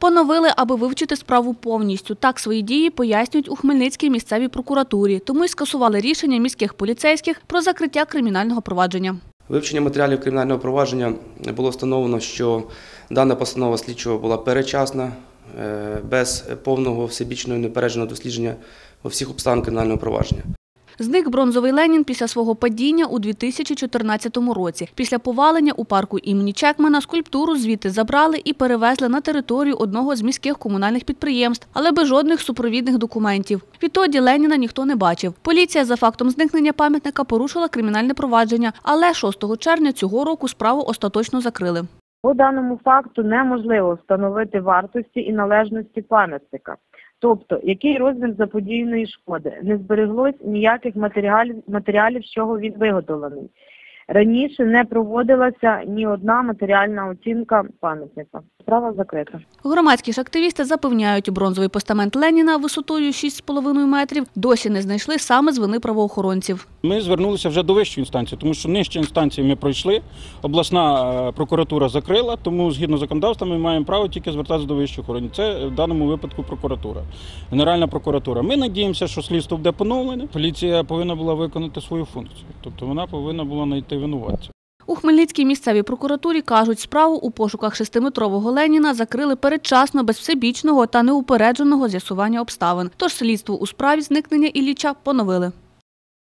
Поновили, аби вивчити справу повністю. Так свої дії пояснюють у Хмельницькій місцевій прокуратурі, тому й скасували рішення міських поліцейських про закриття кримінального провадження. Вивчення матеріалів кримінального провадження було встановлено, що дана постанова слідчого була перечасна, е, без повного всебічного непередженого дослідження всіх обставин кримінального провадження. Зник бронзовий Ленін після свого падіння у 2014 році. Після повалення у парку імені Чекмана скульптуру звідти забрали і перевезли на територію одного з міських комунальних підприємств, але без жодних супровідних документів. Відтоді Леніна ніхто не бачив. Поліція за фактом зникнення пам'ятника порушила кримінальне провадження, але 6 червня цього року справу остаточно закрили. По даному факту неможливо встановити вартості і належності пам'ятника. Тобто, який розмір заподіяної шкоди, не збереглось ніяких матеріалів, матеріалів, з чого він виготовлений. Раніше не проводилася ні одна матеріальна оцінка пам'ятника. Справа закрита. Громадські ж активісти запевняють, бронзовий постамент Леніна висотою 6,5 метрів досі не знайшли саме з вини правоохоронців. Ми звернулися вже до вищої інстанції, тому що нижчі інстанції ми пройшли. Обласна е, прокуратура закрила, тому згідно законодавства ми маємо право тільки звертатися до вищих органів. Це в даному випадку прокуратура, Генеральна прокуратура. Ми надіємося, що слідство буде поновлене. Поліція повинна була виконати свою функцію, тобто вона повинна була знайти винуватця. У Хмельницькій місцевій прокуратурі кажуть, справу у пошуках шестиметрового Леніна закрили передчасно, без всебічного та неупередженого з'ясування обставин. Тож слідство у справі зникнення Ілліча поновили.